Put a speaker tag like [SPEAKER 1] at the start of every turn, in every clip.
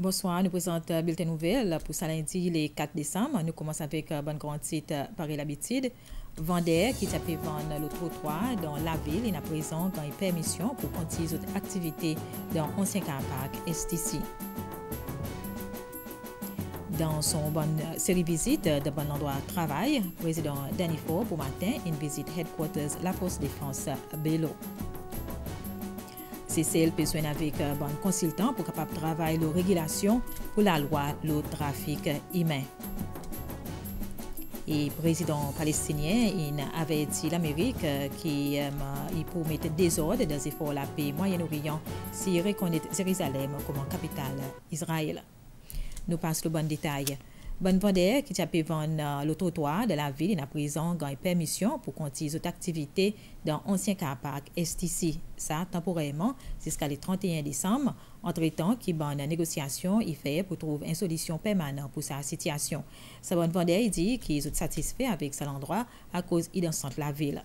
[SPEAKER 1] Bonsoir, nous présentons bulletin nouvelle pour ce lundi, le 4 décembre. Nous commençons avec un bon grand titre par l'habitude. Vendeur qui t'a vendre le trottoir dans la ville et à présent une permission pour continuer les activités dans l'ancien car park STC. Dans son bonne série visite de bon endroit travail, président Danny Ford pour matin une visite headquarters La Force Défense Bello. CCL besoin avec un bon consultant pour capable travailler la régulation pour la loi le trafic humain. Et président palestinien avait dit l'Amérique qui euh, pour mettre des ordres dans les efforts la paix Moyen-Orient s'il reconnaît Jérusalem comme capitale Israël. Nous passons le bon détail. Bon vendeur qui a pu vendre le trottoir de la ville, il a présent une permission pour continuer cette activité dans l'ancien car park STC. Ça, temporairement, jusqu'à le 31 décembre. Entre-temps, qui bonne négociation, il fait pour trouver une solution permanente pour sa situation. Ce bon vendeur, il dit qu'il est satisfait avec cet endroit à cause de la ville.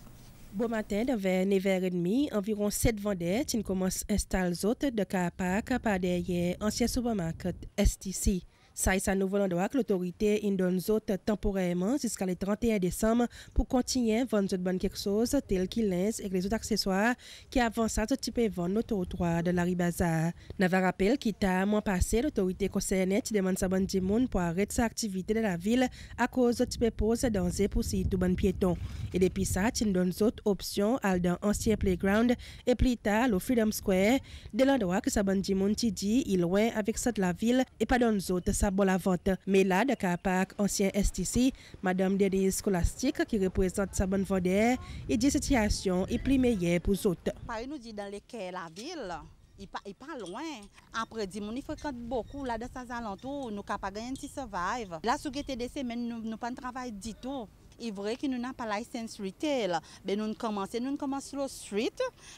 [SPEAKER 2] Bon matin, vers 9h30, environ 7 vendeurs commencent à installer de car park par derrière ancien supermarché STC. Endroit que l'autorité donne temporairement jusqu'à le 31 décembre pour continuer à vendre quelque chose tel qu'il et les autres accessoires qui avancent à ce type de vendre notre de la Ribaza. Nava rappelle qu'il t'a moins passé l'autorité concernée demande sa bonne monde pour arrêter sa activité de la ville à cause de type pose danger pour ces tout bon piéton. Et depuis ça, tu donne d'autres options à dans ancien playground et plus tard au Freedom Square de l'endroit que sa bonne monde dit il loin avec ça de la ville et pas dans autres sa la vente. Mais là, de Capac, ancien STC, Madame Denise Scholastique, qui représente sa bonne vendeur, et dit situation est plus meilleure pour les autres.
[SPEAKER 3] Paris nous dit dans lesquels la ville, il pas, loin. Après, dit, il fréquente beaucoup là dans ces alentours. Nous pas gagner un petit survive. Là, sous des semaines, nous ne pas travail du tout il est vrai que nous n'avons pas licence retail. Mais nous commençons, nous commençons le street.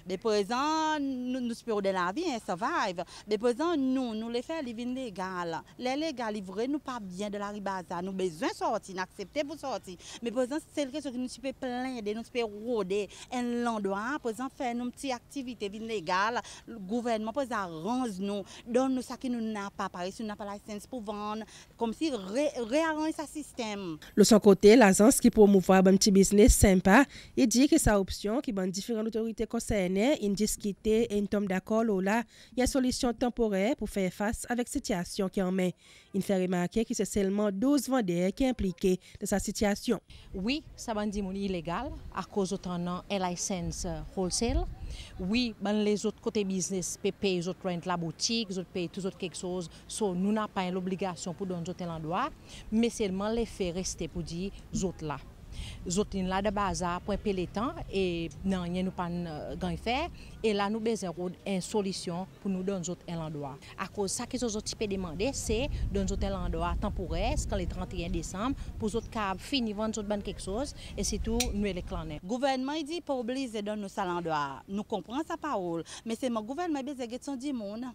[SPEAKER 3] Mais présent, nous, nous espérons de la vie, un hein, survive. Mais présent, nous, nous les faisons les légal. Les légal, vrai, nous pas bien de la ribaza. Nous besoin de sortir, d'accepter pour sortir. Mais présent, c'est quelque chose que nous sommes plein de nous sommes rôder un endroit, présent, faire une petite activité légale. Le gouvernement, présent, arrange nous, donne nous ça que nous n'avons pas, par exemple, nous n'avons pas licence pour vendre, comme si réarrange ce système.
[SPEAKER 2] De son côté, l'agence qui promouvoir un petit business sympa. Il dit que sa option, qui ban différentes autorités concernées, une discuter et une tombe d'accord là, il y a une solution temporaire pour faire face avec situation qui en met. Il fait remarquer que c'est seulement 12 vendeurs qui sont impliqués dans sa situation.
[SPEAKER 4] Oui, ça va dire illégal à cause de ton licence wholesale. Oui, les autres côtés business payer les autres la boutique, les autres payent tout autres quelque chose. Nous n'avons pas l'obligation pour donner un endroit, mais seulement les faits rester pour dire les autres là zotin la de baza pou en peletan e nan yen nou pan euh, gan fè e la nou bezen roud en solisyon pou nou don zot en landwa. A koz sa ki zo zot ti pe demande se don zot en landwa temporez kan le 31 Desem pou zot kab fini van zot ban kek soz e sitou nou e le
[SPEAKER 3] klanen. Gouvenman yi di pou oblize don nou sa landwa. Nou kompran sa parol, me se man gouvenman beze get son di moun.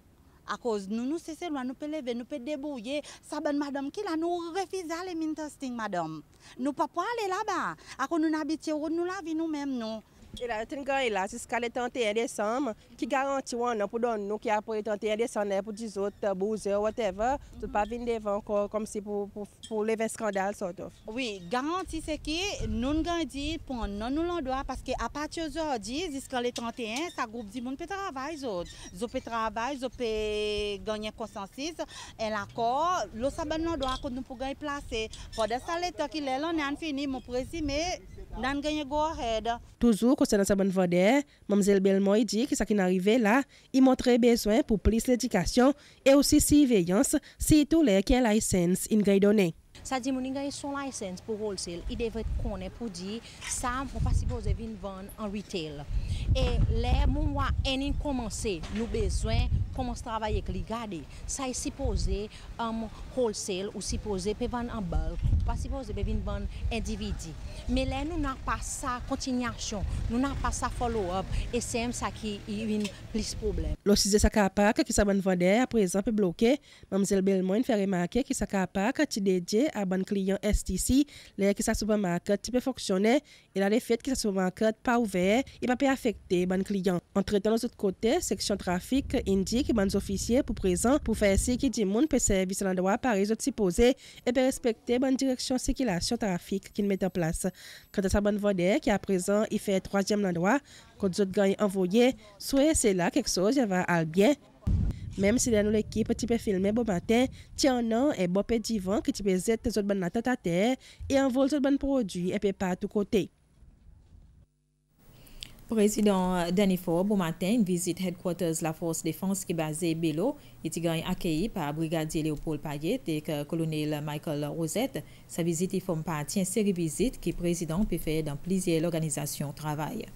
[SPEAKER 3] A koz nou nou se se lwa nou pe leve, nou pe debouye. Saban madame ki la nou refize ale min testing madame. Nou pa po ale la ba. Ako nou nabitye ou nou lavi nou mem
[SPEAKER 2] nou. Ela, tem ganho lá, esses caras estão tendo eleição, que garante o ano para o que apoia tanto eleição, né, para 18, busão, whatever, tu para vir devant como se pour lever scandale, sort of.
[SPEAKER 3] Oui, garantie c'est que nous grandissons pour non nous l'endroit parce que à partir d'aujourd'hui jusqu'à les 31, ça groupe du monde peut travailler, ils peuvent travailler, ils peuvent gagner consensus, et l'accord, le sabbat l'endroit que nous pouvons placer. Pendant ça, les temps qu'il est là, on est fini, mon présumé,
[SPEAKER 2] Toujours concernant sa bonne vendeur, Mme Belmoy dit que ce qui est arrivé là, il montrait besoin pour plus d'éducation et aussi surveillance, surtout les ont licence in donné.
[SPEAKER 4] Sa di mouni gaye son lisens pou wholesale, i devre konen pou di sa mwen pa sipoze vin van an retail. E le moun wwa enen komanse nou bezwen komanse travaye ki li gade. Sa e yi sipoze um, wholesale ou sipoze pe van an bal, pa sipoze pe vin van individi. Me le nou nan pa sa kontinyasyon, nou nan pa sa follow up, e se m sa ki yon plis
[SPEAKER 2] problem. Lo si de sa ka apak ki sa ban vande, a prezan pe bloke, mamzel Belmoine fè remake ki sa ka apak ti dedye à bon client STC, les que sa supermarché peut fonctionner et la fait que sa supermarché pas ouvert, il pas peut affecter bon client. Entre temps de l'autre côté, section trafic indique qui ban officiers pour présent pour faire ce qui dit monde peut service l'endroit par les autres supposés et peut respecter bonne direction circulation trafic qu'il met en place. Quant à sa bonne vendeur qui à présent il fait troisième endroit, quand d'autres gagnent envoyé, soit c'est là quelque chose, va aller bien. Même si dans l'équipe, tu peux filmer bon matin, en as un bon petit vent que tu peux zette tes autres bonnes à terre et envoler tes bonnes produits et pas à tous côtés.
[SPEAKER 1] Président Danny Ford, bon matin, visite headquarters la force défense qui est basée Bélo, et qui est accueilli par brigadier Léopold Payet et que colonel Michael Rosette. Sa visite forme partie d'une série de visites que le président peut faire dans plusieurs organisations de travail.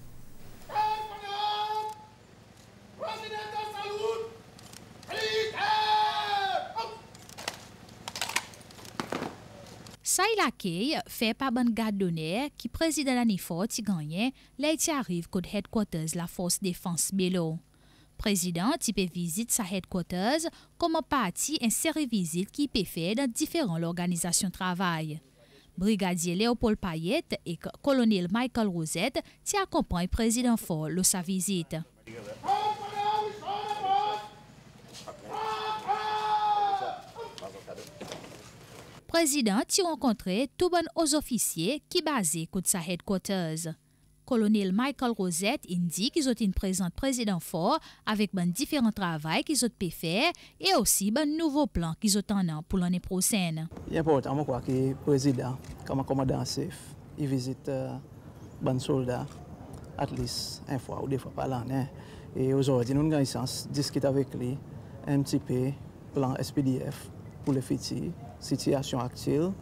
[SPEAKER 5] Akèy fè pa ban gade donè ki prezident Anifort ti ganyen lè ti arrive kod headquarters la Force Défense Bello. Prezident ti pe vizit sa headquarters koman pati en seri vizit ki pe fè dan diferan l'organizasyon travay. Brigadier Léopold Payet ek kolonel Michael Rosette ti akompany prezident Ford lo sa vizit. prezident ti renkontre tou bon os ofisye ki baze kout sa headquarters. Kolonel Michael Rosette indi ki zot in prezant prezident for avek ban diferent travay ki zot pe fer e osi ban nouvo plan ki zot anan pou lane
[SPEAKER 6] prosen. Yè important mwen kwa ki prezident, kama komadan sef, yi vizit uh, ban soldat at lis en fwa ou defwa palan. E ozordi nou nga yisans diskit avek li MTP, plan SPDF pou le fiti situation actuelle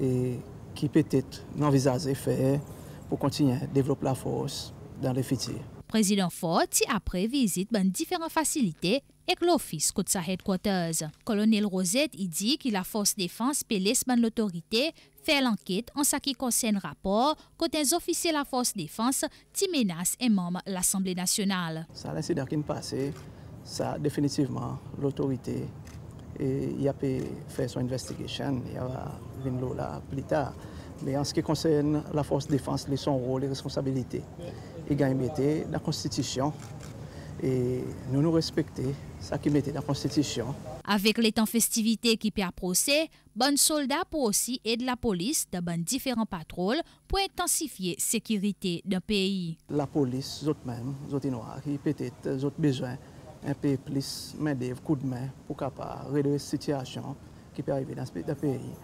[SPEAKER 6] et qui peut-être envisager faire pour continuer à développer la force dans le futur.
[SPEAKER 5] Président Ford après visite ben différentes facilités avec l'office de sa headquarters. Colonel Rosette il dit que la force défense peut laisser ben l'autorité faire l'enquête en ce qui concerne rapport côté des officiers de la force défense qui menacent un membre de l'Assemblée nationale.
[SPEAKER 6] Ça l'incident qui est passé, ça définitivement l'autorité et il a fait son investigation, il va venir là plus tard. Mais en ce qui concerne la force de défense, son rôle, les responsabilités, il a mis dans la Constitution et nous nous respectons ce qui mettait dans la Constitution.
[SPEAKER 5] Avec les temps festivités qui peut approcher, bon soldats pour aussi aider la police dans différents patrouilles pour intensifier la sécurité d'un pays.
[SPEAKER 6] La police, eux mêmes, eux noirs, qui peut-être ont besoin un peu plus main d'œuvre, coup de main pour capable réduire la situation qui peut arriver dans ce pays.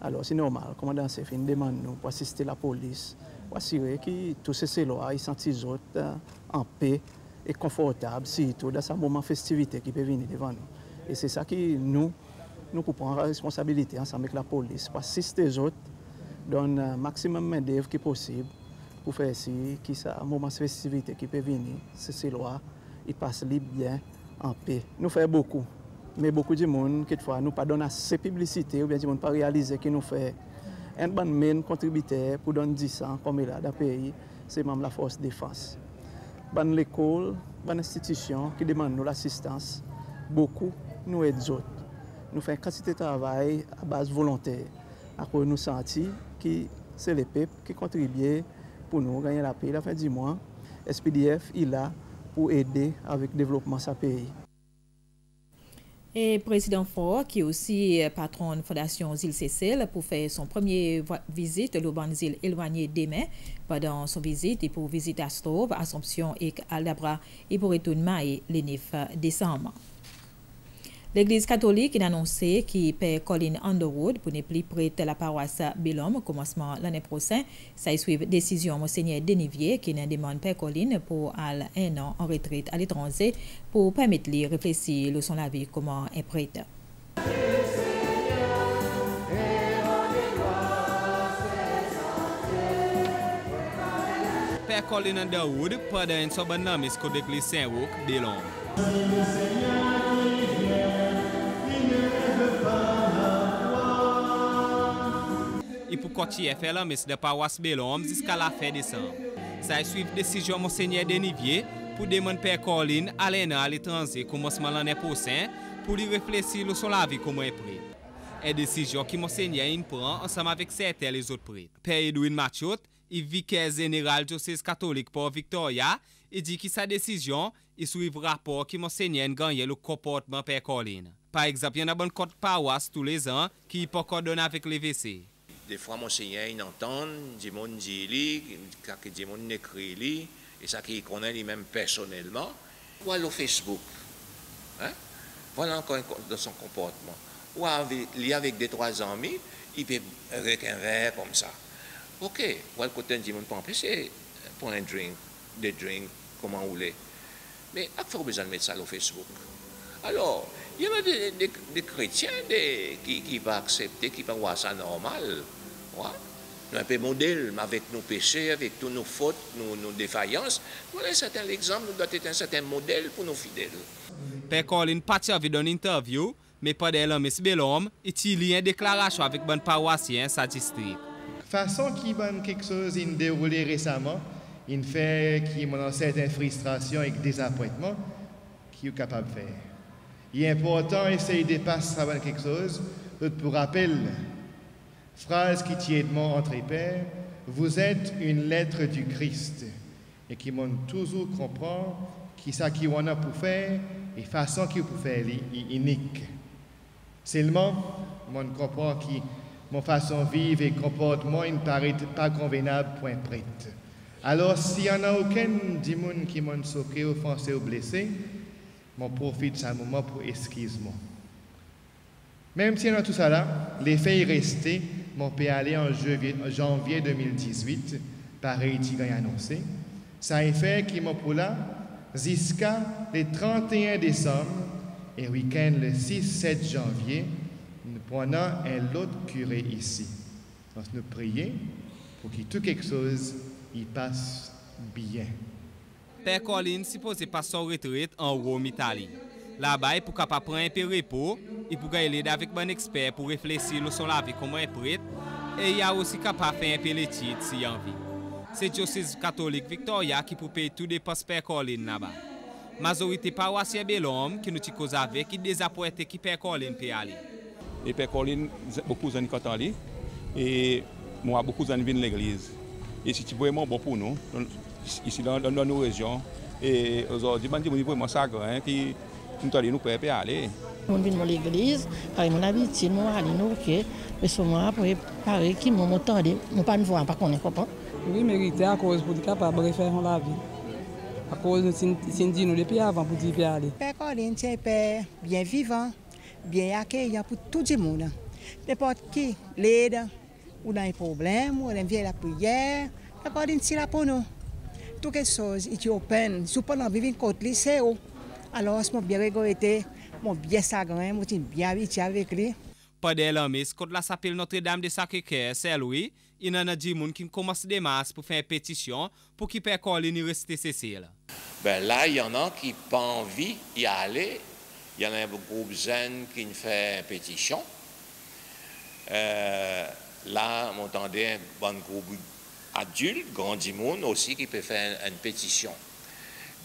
[SPEAKER 6] Alors c'est normal, le commandant chef demande nous pour assister la police, pour assurer que tous ces lois ils sentent autres en paix et confortable, surtout dans ce moment festivité qui peut venir devant nous. Et c'est ça qui nous, nous prendre la responsabilité ensemble avec la police, pour assister les autres, donner un maximum de main d'œuvre qui possible pour faire ci, qui ça, moment de festivité qui peut venir, ces lois il passe libre bien en paix. Nous faisons beaucoup, mais beaucoup de monde, quelquefois, nous pas donner assez publicité ou bien de monde pas réaliser que nous faisons. Un bon main contributeur pour donner 10 ans comme il a dans le pays, c'est même la force de défense. Bonne l'école, bonne institution qui demande nous l'assistance, beaucoup nous aident autres. Nous faisons quantité de travail à base volontaire. Après nous sentons que c'est le peuple qui contribue pour nous gagner la paix. La fin du mois, SPDF, il a aider avec le développement de ce pays.
[SPEAKER 1] Et président Ford, qui est aussi patron de la Fondation Zil Cécile, pour faire son premier visite au îles éloigné demain. Pendant son visite, et pour visiter Astrove, Assomption et Aldabra, et pour retourner le 9 décembre. L'Église catholique a annoncé qu'il paie Colin Underwood pour ne plus prêter la paroisse Bellum au commencement l'année prochaine. Ça y suit décision Monseigneur Denivier qui demande Père Colin pour aller un an en retraite à l'étranger pour permettre de réfléchir sur son avis comment un prêtre.
[SPEAKER 7] Père Colin Underwood pendant une somme de l'Église Saint-Roch, Ipukoti e fe lan mes de pa wasbe lom ziska la fe desan. Sa e suiv desisyon monsenye Denivye pou deman pe Korlin alena al etranze koumonsman lan e posen pou li reflesi lo son la vi koumen e pre. E desisyon ki monsenye in pran ansam avek sete les ot pre. Pe Edwin Machot, i vike zeneral joses katolik pou Victoria, i di ki sa desisyon i suiv rapor ki monsenye n ganye lo komportman pe Korlin. Par ekzap, yon abon kote pawas tou les an ki i pou kordon avek le vese.
[SPEAKER 8] Des fois, monseigneur, il entend, monde dit lui, du monde écrit lui, et ça qu'il connaît lui-même personnellement. Voilà le Facebook. Hein? Voilà encore de son comportement. Ou avec, il avec des trois amis, il peut avec un verre comme ça. Ok, voilà le côté du monde peut empêcher pour un drink, des drinks, comment vous voulez. Mais il faut besoin de mettre ça sur Facebook? Alors, il y a des, des, des chrétiens des, qui, qui vont accepter, qui vont voir ça normal. Ouais. Nous un peu modèle, mais avec nos péchés, avec toutes nos fautes, nos, nos défaillances. Voilà un certain exemple, nous doit être un certain modèle pour nos fidèles.
[SPEAKER 7] Père Colin parti avait donné interview, mais pas de l'homme et l'homme, et il y a une déclaration avec bon paroissien statistique.
[SPEAKER 9] Façon qui bonne quelque chose il déroulé récemment, il fait qui mon certaine frustration et désappointement, qui est capable de faire. Il est important d'essayer de dépasser ça quelque chose, pour rappel, phrase qui tient entre pères, vous êtes une lettre du Christ et qui m'ont toujours comprendre qui ça qui on a pour faire et façon qu'il peut faire est unique. Seulement, mon comprend qui mon façon de vivre et comportement ne paraît pas convenable point prête. Alors, s'il n'y en a aucun qui m'a choqué, offensé ou blessé, mon profite de ce moment pour excuse-moi. Même si dans tout ça là, les faits restés, mon aller en janvier 2018, pareil qui a annoncé. Ça a fait qui m'ont pour là, jusqu'à le 31 décembre et week-end le 6-7 janvier, nous prenons un autre curé ici. Donc nous prions pour que tout quelque chose y passe bien.
[SPEAKER 7] Père Colin supposé passer en retraite en Rome, Italie. la bay pou kapap pran yon pe repo, e pou ga yon lede avik ban eksper pou reflesi loson la vi koman yon pret, e yon osi kapap fen yon pe letid si yon vi. Se diocese katolik Victoria ki pou pey tout de pasper kolin na ba. Mazorite parwasyen belom ki nou ti kozave ki dezapoete ki per kolin pe ali.
[SPEAKER 10] E per kolin, boku zan katan li, e mwa boku zan vin l'eglize. E si ti vwèman bon pou nou, isi dan nou rejyon, e ozor di bandi mouni vwèman sagran ki... nous allons nous aller.
[SPEAKER 11] Je viens à l'église, avec mon habitude, je vais aller nous, ok. Mais souvent, après, pareil, qui m'ont entendu, je ne pas me voir, contre, je comprends.
[SPEAKER 12] Oui, mérité à cause pour être capable de faire la vie. À cause de ce nous depuis avant pour dire aller.
[SPEAKER 13] Père Colin, c'est père bien vivant, bien accueillant pour tout le monde. N'importe qui l'aide, ou dans un problème, ou vient la prière, Père Colin, c'est là pour nous. Toutes les choses, il est open. Si vous vivre une côte, c'est alos mwen bye regorete, mwen bye sagren, mwen tin bye aviti avek
[SPEAKER 7] li. Padè lamis, kote la sapil Notre-Dame de Sacré-Cœur, Saint-Louis, inan nan di moun ki m komanse demas pou fè petisyon pou ki pe kon l'université Cécile.
[SPEAKER 8] Ben la, yon an ki pan vi y ale, yon an group zen ki n fè petisyon. Euh, la, m ontande, ban group adulte, grandi moun, osi ki pe fè an petisyon.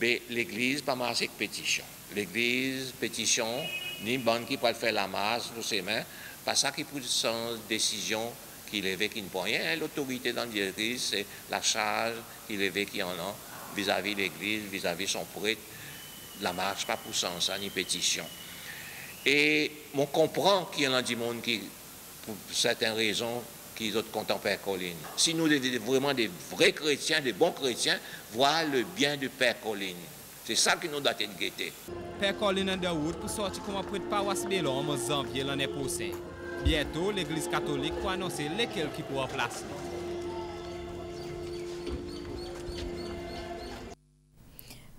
[SPEAKER 8] L'Église pas marché avec pétition. L'Église, pétition, ni bonne qui peut faire la masse de ses mains, pas ça qui peut son décision qu'il avait qui ne peut rien. L'autorité dans l'Église, c'est la charge qu'il avait qui en a vis-à-vis l'Église, vis-à-vis son prêtre. La marche pas pour ça, ni pétition. Et on comprend qu'il y en a du monde qui, pour certaines raisons, qui ont Père Colline. Si nous sommes vraiment des vrais chrétiens, des bons chrétiens, voir le bien du Père Colline. C'est ça qui nous doit être guetté.
[SPEAKER 7] Père Colline de route pour sortir comme prêtre paroisse Bélon en janvier l'année prochaine. Bientôt, l'Église catholique pour annoncer lesquels qui pourront placer.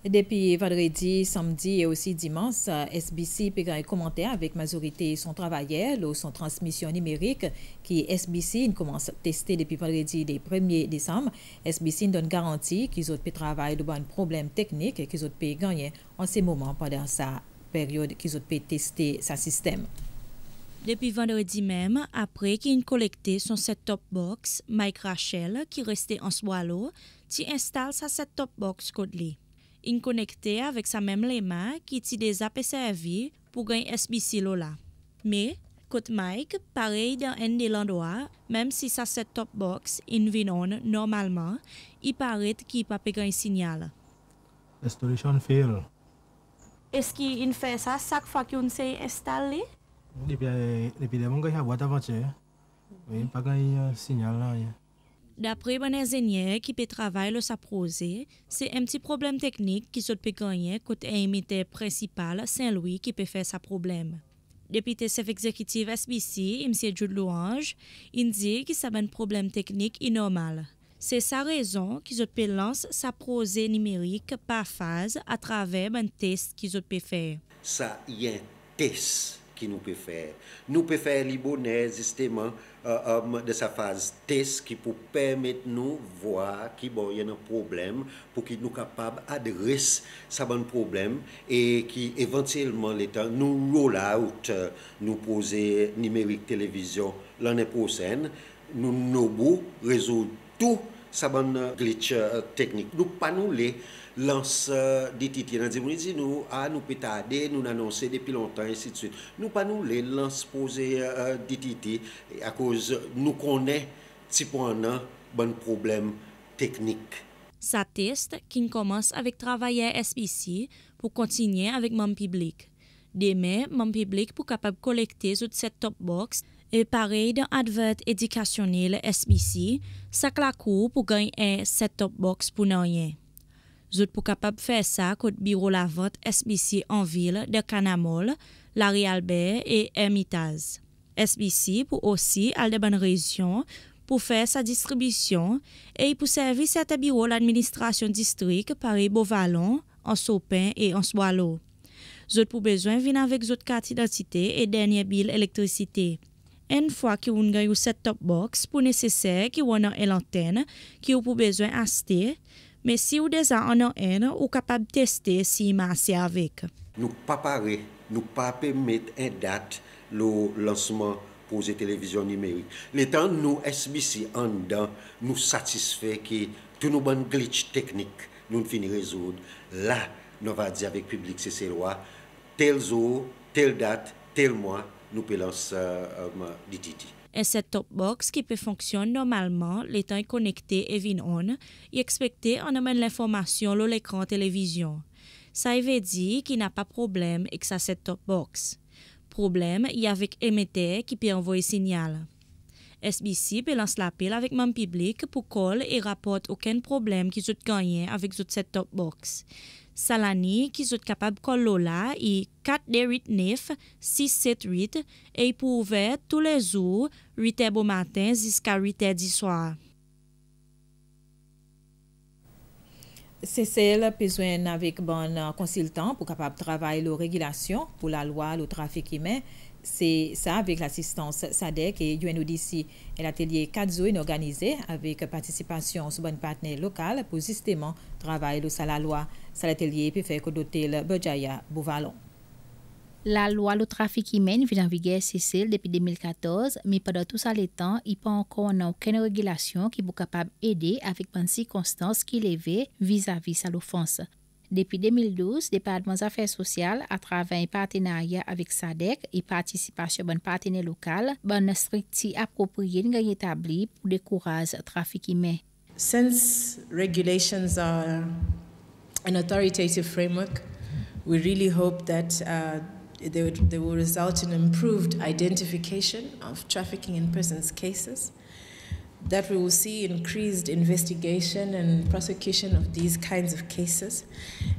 [SPEAKER 1] Depuis vendredi, samedi et aussi dimanche, SBC peut commenter avec majorité son travail ou son transmission numérique qui SBC commence à tester depuis vendredi le 1er décembre. SBC donne garantie qu'ils ont pu travailler de bons problèmes techniques et qu'ils ont pu gagner en ces moments pendant sa période qu'ils ont pu tester sa système.
[SPEAKER 14] Depuis vendredi même, après qu'il collecté son set-top box, Mike Rachel, qui restait en Swallow, tu installe sa set-top box Codely in konekte avèk sa mèm lema ki ti de zap e servi pou gen SBC lo la. Me, kote Mike, parey dan en de landwa, mèm si sa set top box in vinon normalman, i paret ki pa pe gen sinyal.
[SPEAKER 15] Installation fail.
[SPEAKER 14] Eski in fè sa sak fwa ki un se
[SPEAKER 15] installe? Depi de moun gen yon boat avantye, eh? wè yon pa gen yon sinyal lan yon. Eh?
[SPEAKER 14] D'après un ingénieur qui peut travailler sa prosé, c'est un petit problème technique qui se peut gagner côté émetteur principal Saint-Louis qui peut faire sa problème. Le chef exécutif SBC, M. Jude Louange, il dit que c'est un problème technique anormal. C'est sa raison qu'ils peut lancer sa prosée numérique par phase à travers un test qu'ils peut faire.
[SPEAKER 16] Ça y un test ki nou pe fèr. Nou pe fèr li bonè, jisteman, uh, um, de sa faz test ki pou pèmèt nou vwa ki bon yon an problem pou ki nou kapab adres sa ban problem e ki evantilman letan nou roll out euh, nou pose nimerik televizyon l'anè prosen, nou nou bou rezou tout sa ban glitch uh, teknik. Nou pa nou le lanceur des titres. Nous disons, nous, ah, nous pétardons, nous annonçons depuis longtemps, et ainsi de suite. Nous pas nous les lance poser euh, des titres à cause, nous connaissons, petit point, bon problème technique.
[SPEAKER 14] Sa test, kin komans avik travaye SPC pou kontinye avik mam piblik. Deme, mam piblik pou kapab kolekte zout set top box e parey dan advert edikasyonil SPC sak lakou pou gany e set top box pou nanyen. Zout pou kapab fè sa kote biro la vant SBC an vil de Kanamol, Larry Albert e Hermitaz. SBC pou osi al de ban rezyon pou fè sa distribisyon e pou servi sete biro l'administrasyon distrik pari Bovalon, Ansopin e Answalo. Zout pou bezwen vin avèk zout kat identite e denye bil elektrisite. En fwa ki woun gen yon set top box pou nesesè ki woun an el antenne ki ou pou bezwen aste, men si ou deja an an en, ou kapab teste si imanse avek.
[SPEAKER 16] Nou pa pare, nou pa pe met en dat lo lansman proje televizyon nimerik. Le tan nou SBC an dan nou satisfe ki tou nou ban glitch teknik nou n fini rezoud. La nou va di avek publik se se lwa, tel zo, tel dat, tel mwa nou pe lans euh, uh, um, dititi.
[SPEAKER 14] Un set-top box qui peut fonctionner normalement, l'étant connecté et vin on, et expecté en amène l'information sur l'écran télévision. Ça veut dire qu'il n'a pas de problème avec sa set-top box. Problème, y avec émetteur qui peut envoyer signal. SBC peut lancer l'appel avec mon public pour call et rapporte aucun problème qui soit gagné avec ce set-top box. Salani ki zot kapab kol lola i 4-8-9-6-7-8 e pou ouve tou le zou 8 e bo matin ziska 8 e di
[SPEAKER 1] soa. CCL pezwen avik ban konsiltan pou kapab travay lo regilasyon pou la lwa lo trafik imen c'est ça avec l'assistance SADEC et UNODC. Et l'atelier 4 est organisé avec participation de bon partenaire local pour justement travailler sur la loi. C'est l'atelier peut faire que l'hôtel Bojaya Bouvalon.
[SPEAKER 5] La loi le trafic humain vient en vigueur Cécile depuis 2014, mais pendant tout ça le temps, il n'y a pas encore aucune régulation qui est capable d'aider avec une circonstance qui levée vis-à-vis de l'offense. Depi 2012, Departement Affaires Sociales, a travè yon partenarye avik SADEK, yon participasyon ban partenè lokal, ban strikti apropriye nga yon etabli pou dekouraj trafik ime.
[SPEAKER 17] Since regulations are an authoritative framework, we really hope that uh, they, would, they will result in improved identification of trafficking in persons cases, that we will see increased investigation and prosecution of these kinds of cases,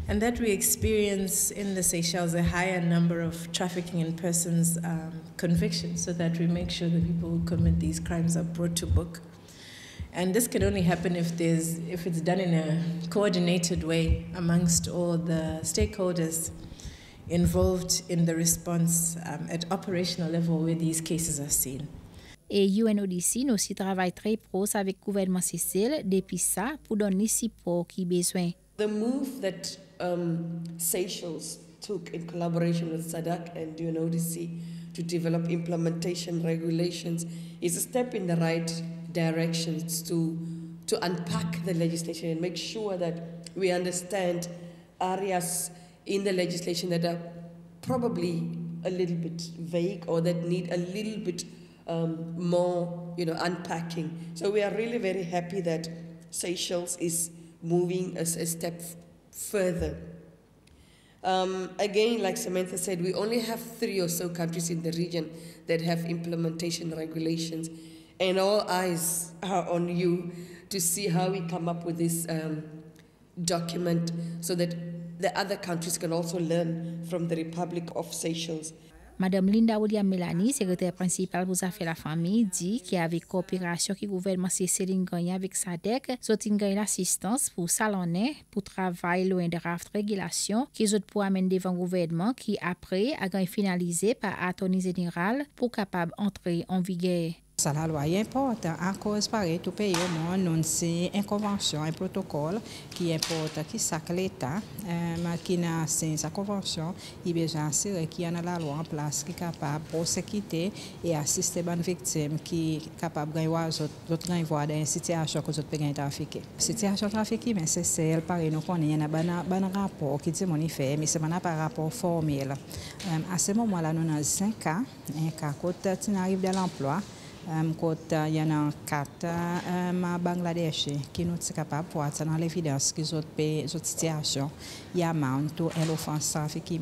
[SPEAKER 17] and that we experience in the Seychelles a higher number of trafficking in persons um, convictions, so that we make sure that people who commit these crimes are brought to book. And this can only happen if there's if it's done in a coordinated way amongst all the stakeholders involved in the response um, at operational level where these cases are seen.
[SPEAKER 5] UNODC.
[SPEAKER 18] The move that um, Seychelles took in collaboration with SADC and UNODC to develop implementation regulations is a step in the right direction to, to unpack the legislation and make sure that we understand areas in the legislation that are probably a little bit vague or that need a little bit um, more, you know, unpacking. So we are really very happy that Seychelles is moving a, a step further. Um, again, like Samantha said, we only have three or so countries in the region that have implementation regulations, and all eyes are on you to see how we come up with this um, document so that the other countries can also learn from the Republic of Seychelles.
[SPEAKER 19] Madame Linda William Melanie, secrétaire principale pour affaires la famille, dit qu'avec coopération qui gouvernement Céline Gagné avec SADEC, Sotin Gagné l'assistance pour salonner, pour travail loin de raft régulation, qui sont pour amener devant gouvernement qui après a gagné finalisé par attorney général pour capable entrer en vigueur.
[SPEAKER 20] Ça, la loi est importante. En cause, pareil, tout pays au monde, une convention, un protocole qui importe qui sac l'État, euh, qui n'a sa convention, il besoin d'assurer qu'il y a la loi en place qui est capable de sécurité et assister les victimes qui est capable de voir d'autres voir dans une situation que d'autres peuvent trafiquer. Situation trafiquée, mais c'est celle, pareil, nous connaissons, a un rapport qui dit mon fait, mais ce n'est pas un rapport formel. Euh, à ce moment-là, nous avons cinq cas, un cas quand tu arrives l'emploi, um, kota yana kata um, Bangladesh qui nous est capable pour dans l'évidence que autres autres situations il y a trafiquée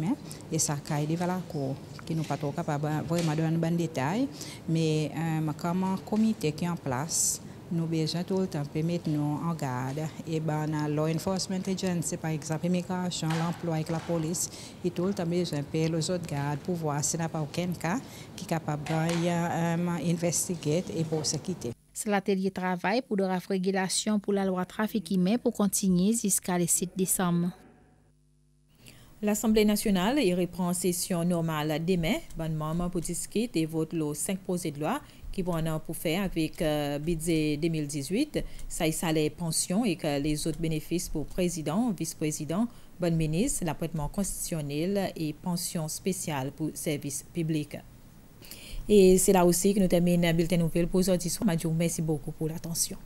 [SPEAKER 20] et ça caille devant la cour qui nous pas trop capable vraiment donner un bon détail mais comme un comité qui est en place nous besoin tout le temps de mettre nous en garde. Et ben, la law enforcement agency, par exemple, l'immigration, l'emploi avec la police, et tout le temps besoin de payer les autres gardes pour voir s'il n'y a pas aucun cas qui est capable d'investiguer et pour se quitter.
[SPEAKER 19] C'est l'atelier travail pour la régulation pour la loi trafic humain pour continuer jusqu'à le 7 décembre.
[SPEAKER 1] L'Assemblée nationale y reprend session normale demain. Bon moment pour discuter et voter les cinq projets de loi qui vont en pour faire avec euh, budget 2018, ça y salaire pension et que les autres bénéfices pour président, vice-président, bon ministre, l'apprêtement constitutionnel et pension spéciale pour services publics. Et c'est là aussi que nous terminons le bulletin nouvelle pour aujourd'hui. Merci beaucoup pour l'attention.